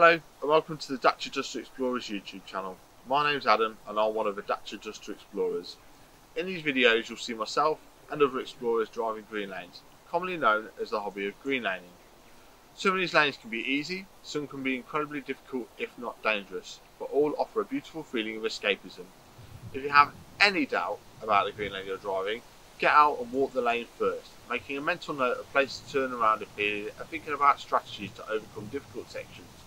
Hello and welcome to the Dacia Duster Explorers YouTube channel. My name's Adam and I'm one of the Dacia Duster Explorers. In these videos you'll see myself and other explorers driving green lanes, commonly known as the hobby of green laning. Some of these lanes can be easy, some can be incredibly difficult if not dangerous, but all offer a beautiful feeling of escapism. If you have any doubt about the green lane you're driving, get out and walk the lane first, making a mental note of places to turn around if needed and thinking about strategies to overcome difficult sections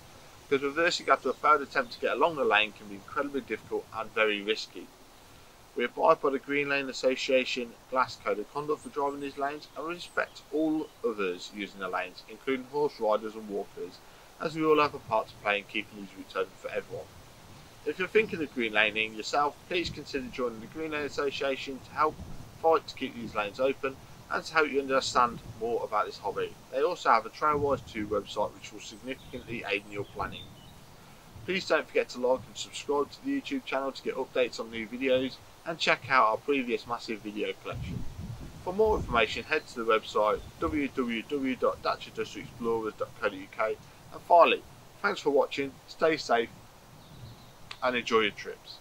because reversing after a failed attempt to get along the lane can be incredibly difficult and very risky. We abide by the Green Lane Association Glass Code of Conduct for driving these lanes and respect all others using the lanes, including horse riders and walkers, as we all have a part to play in keeping these routes open for everyone. If you're thinking of green laning yourself, please consider joining the Green Lane Association to help fight to keep these lanes open and to help you understand more about this hobby. They also have a Trailwise 2 website which will significantly aid in your planning. Please don't forget to like and subscribe to the YouTube channel to get updates on new videos and check out our previous massive video collection. For more information head to the website www.daciadusterexplorers.co.uk and finally, thanks for watching, stay safe and enjoy your trips.